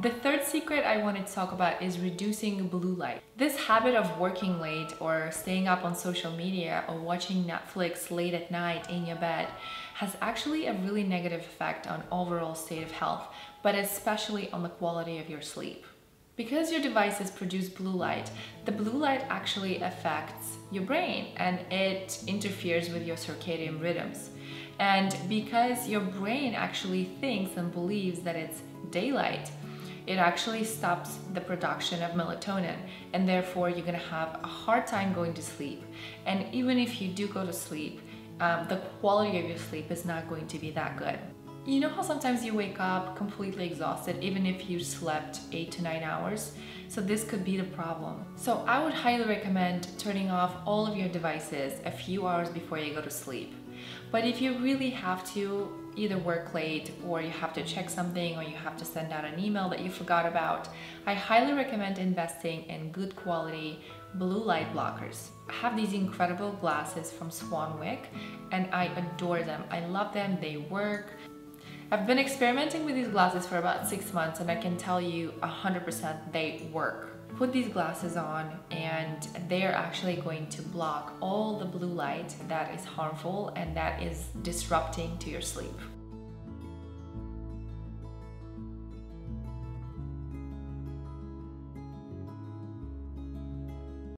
The third secret I wanted to talk about is reducing blue light. This habit of working late or staying up on social media or watching Netflix late at night in your bed has actually a really negative effect on overall state of health, but especially on the quality of your sleep. Because your devices produce blue light, the blue light actually affects your brain and it interferes with your circadian rhythms. And because your brain actually thinks and believes that it's daylight, it actually stops the production of melatonin and therefore you're gonna have a hard time going to sleep. And even if you do go to sleep, um, the quality of your sleep is not going to be that good. You know how sometimes you wake up completely exhausted even if you slept 8 to 9 hours? So this could be the problem. So I would highly recommend turning off all of your devices a few hours before you go to sleep. But if you really have to either work late or you have to check something or you have to send out an email that you forgot about, I highly recommend investing in good quality blue light blockers. I have these incredible glasses from Swanwick and I adore them. I love them, they work. I've been experimenting with these glasses for about six months and I can tell you 100% they work. Put these glasses on and they're actually going to block all the blue light that is harmful and that is disrupting to your sleep.